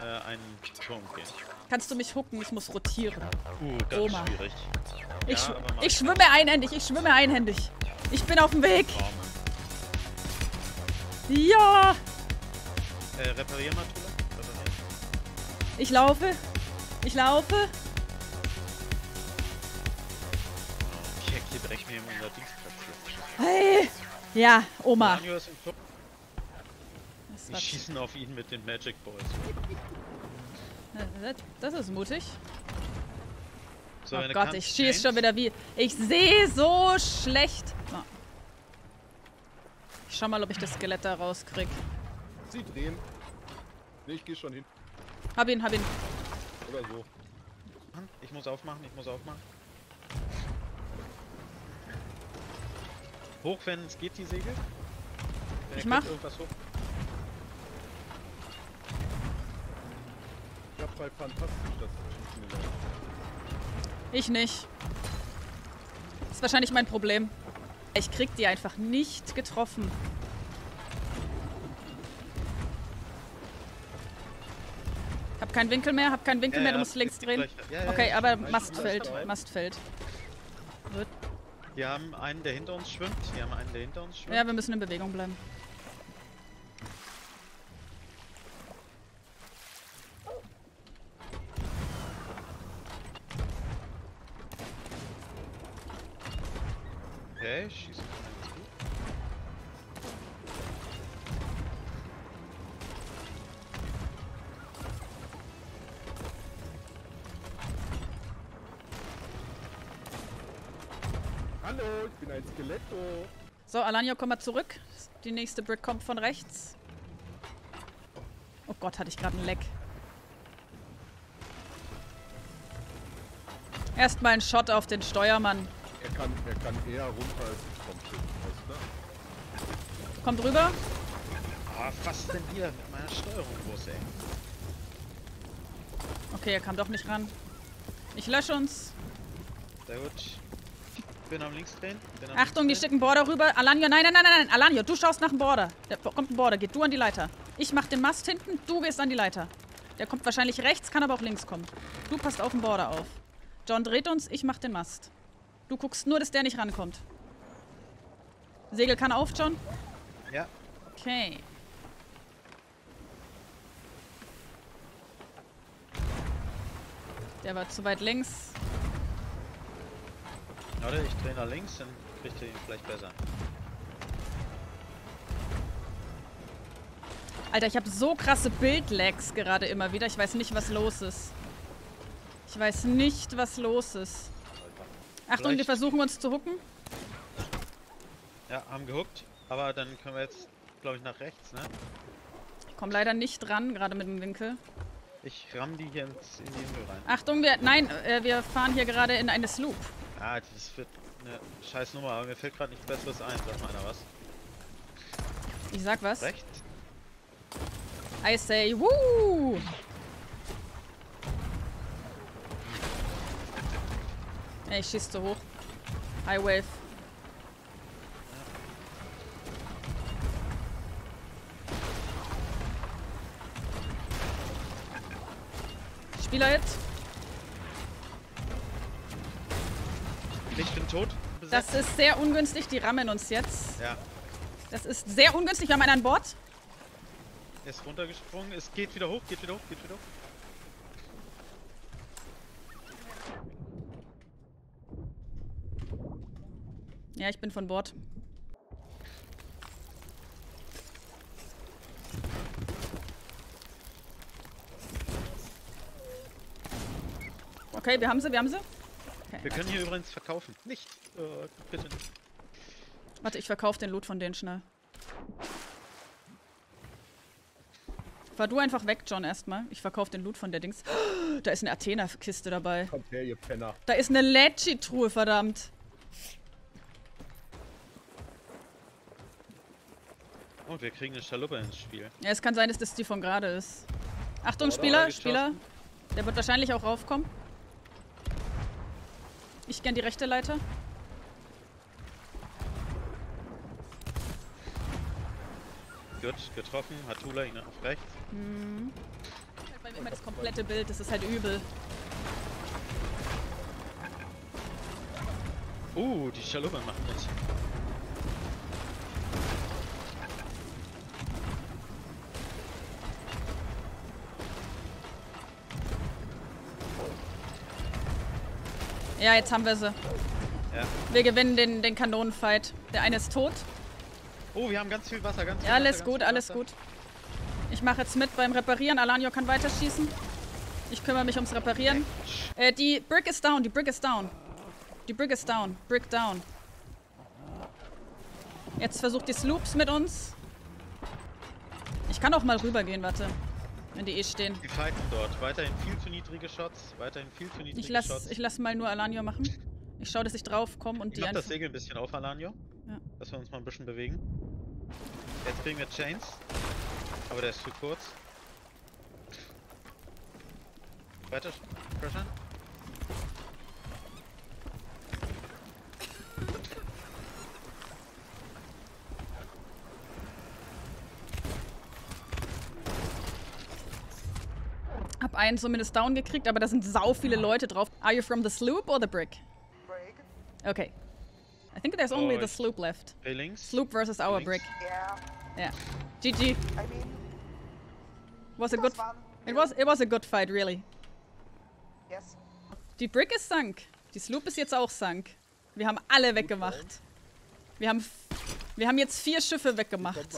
äh, einen Turm gehen. Kannst du mich hucken? Ich muss rotieren. Uh, ganz Oma. schwierig. Ich, Ja, ich schwimme einhändig, ich schwimme einhändig. Ich bin auf dem Weg. Ja, Äh, reparier mal, Tula. Ich laufe. Ich laufe. Ich hack hier direkt neben unser Dings platziert. Hey. Ja, Oma. Mario ist im Club. War- schießen auf ihn mit den Magic Balls. das ist mutig. So, Oh Gott, ich schieße schon wieder wie. Ich sehe so schlecht. So. Ich schau mal, ob ich das Skelett da rauskrieg. Sie drehen. Nee, ich geh schon hin. Hab ihn, hab ihn. Oder so. Ich muss aufmachen, ich muss aufmachen. Hoch, wenn es geht, die Segel. Wenn Ich mach. Irgendwas hoch. Bei Fantastisch das Schießen gelernt. Ich nicht. Ist wahrscheinlich mein Problem. Ich krieg die einfach nicht getroffen. Hab keinen Winkel mehr, hab keinen Winkel Ja, mehr, ja, du musst links es gibt drehen. ja, ja, Okay, ja, aber. Mastfeld. Wird. Wir haben einen, der hinter uns schwimmt. Wir haben einen, der hinter uns schwimmt. Ja, wir müssen in Bewegung bleiben. Okay, schießen wir zu. Hallo, ich bin ein Skeletto. So, Alanio, komm mal zurück. Die nächste Brick kommt von rechts. Oh Gott, hatte ich gerade einen Leck. Erstmal ein Shot auf den Steuermann. Er kann, er kann eher runter als ich vom Schiff. Weißt du? Kommt rüber. Ah, was denn hier mit meiner Steuerung los, ey? Okay, er kam doch nicht ran. Ich lösche uns. Sehr gut. Bin am links drehen. Am Achtung, die links drehen. schicken Border rüber. Alanio, nein, nein, nein, nein, nein. Alanio, du schaust nach dem Border. Da kommt ein Border, geht du an die Leiter. Ich mach den Mast hinten, du gehst an die Leiter. Der kommt wahrscheinlich rechts, kann aber auch links kommen. Du passt auf den Border auf. John dreht uns, ich mach den Mast. Du guckst nur, dass der nicht rankommt. Segel kann auf, John. Ja, Okay. Der war zu weit links. warte, ich drehe nach links, dann kriegt ihr ihn vielleicht besser. Alter, ich habe so krasse Bildlags gerade immer wieder. Ich weiß nicht, was los ist. Ich weiß nicht, was los ist. Achtung, wir Vielleicht- versuchen uns zu hucken. Ja, haben gehuckt. Aber dann können wir jetzt, glaube ich, nach rechts, ne? Ich komme leider nicht dran, gerade mit dem Winkel. Ich ramm die hier ins, in die Insel rein. Achtung, wir, nein, äh, wir fahren hier gerade in eine Sloop. Ah, das wird eine scheiß Nummer, aber mir fällt gerade nichts Besseres ein. Sag mal einer was. Ich sag was. Rechts? I say, woo! Ey, ich schieß zu hoch. High Wave. Spieler jetzt. Ich bin tot. Besetzt. Das ist sehr ungünstig. Die rammen uns jetzt. Ja, Das ist sehr ungünstig. Wir haben einen an Bord. er ist runtergesprungen. Es geht wieder hoch, geht wieder hoch, geht wieder hoch. Ja, ich bin von Bord. Okay, wir haben sie, wir haben sie. Okay. Wir können hier übrigens verkaufen. Nicht. Äh, bitte nicht. Warte, ich verkaufe den Loot von denen schnell. Fahr du einfach weg, John, erstmal. Ich verkaufe den Loot von der Dings. Da ist eine Athena-Kiste dabei. Kommt her, ihr Penner. Da ist eine Legit-Truhe, verdammt. Und wir kriegen eine Schaluppe ins Spiel. Ja, es kann sein, dass das die von gerade ist. Achtung, Oder Spieler. Spieler. Der wird wahrscheinlich auch raufkommen. Ich gern die rechte Leiter. Gut, getroffen. Hat Tula ihn auf rechts. komplette Bild. Das ist halt übel. Uh, die Schaluppe macht mit. Ja, jetzt haben wir sie. Ja. Wir gewinnen den, den Kanonenfight. Der eine ist tot. Oh, wir haben ganz viel Wasser, ganz viel Ja, alles Wasser, gut, alles Wasser. gut. Ich mache jetzt mit beim Reparieren. Alanio kann weiterschießen. Ich kümmere mich ums Reparieren. Äh, die Brick ist down, die Brick ist down. Die Brick ist down. Brick down. Jetzt versucht die Sloops mit uns. Ich kann auch mal rübergehen, warte. Wenn die eh stehen. Die fighten dort. Weiterhin viel zu niedrige Shots. Weiterhin viel zu niedrige Ich lass, Shots. ich lass mal nur Alanio machen. Ich schaue, dass ich drauf komme und Ich die mach das. Segel ein bisschen auf, Alanio. Ja. Dass wir uns mal ein bisschen bewegen. Jetzt kriegen wir Chains. Aber der ist zu kurz. Weiter pressure. Hab einen zumindest down gekriegt, aber da sind sau viele Leute drauf. Are you from the sloop or the brick? Break. Okay. I think there's only Oh, the sloop left. Hey, links. Sloop versus our Links. brick. Yeah. Yeah. GG. I mean, Was a it good. was fun. It was it was a good fight, really. Yes. Die Brick ist sank. Die Sloop ist jetzt auch sank. Wir haben alle weggemacht. Wir haben wir haben jetzt vier Schiffe weggemacht.